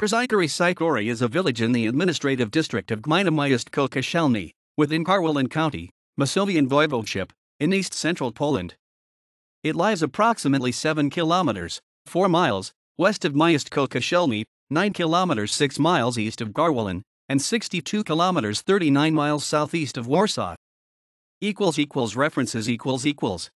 Przykory Sykori is a village in the administrative district of Gmina Miastków within Garwolin County, Masovian Voivodeship, in east central Poland. It lies approximately 7 kilometers, 4 miles, west of Miastków Kościelny, 9 kilometers 6 miles east of Garwolin, and 62 kilometers 39 miles southeast of Warsaw. Equals equals references equals equals.